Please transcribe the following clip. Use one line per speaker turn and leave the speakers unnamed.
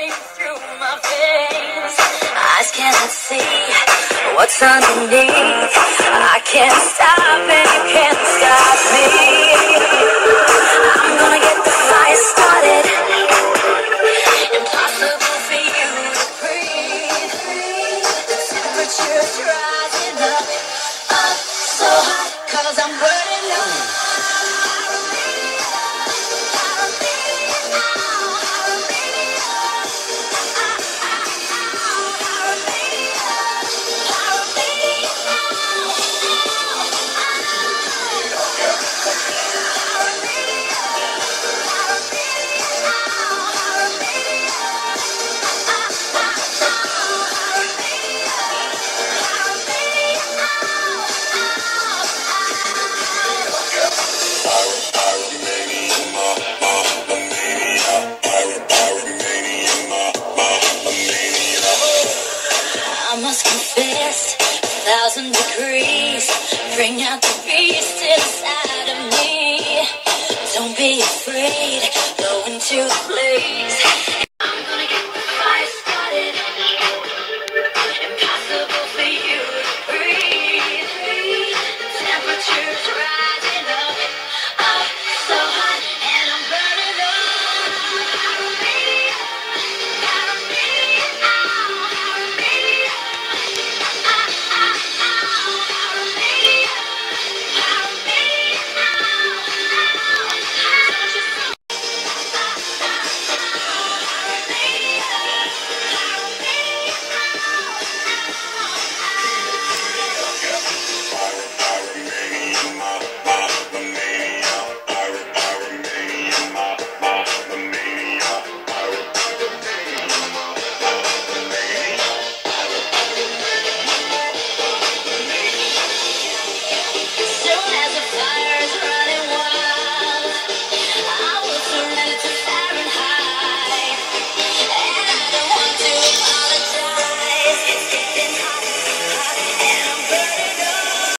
Eyes cannot see what's underneath. I can't stop and you can't stop me. I'm gonna get the fire started. Impossible for you to breathe. The temperature's rising up. Must confess, a thousand degrees bring out the beast inside of me. Don't be afraid, go into the blaze. off. of the